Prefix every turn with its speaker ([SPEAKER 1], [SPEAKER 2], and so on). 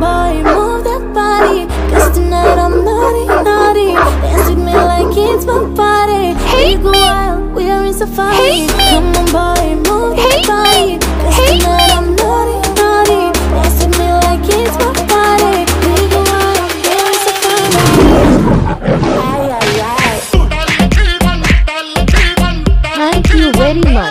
[SPEAKER 1] boy, move that body. Cause tonight I'm naughty, naughty. Dance with me like it's my party. Hate we go me. Wild, we are in safari. Hate. Come on boy, move Hate that body. Cause Hate tonight me. I'm naughty, naughty. Dance with me like it's my party. We go wild, we are in safari.
[SPEAKER 2] Thank you very much.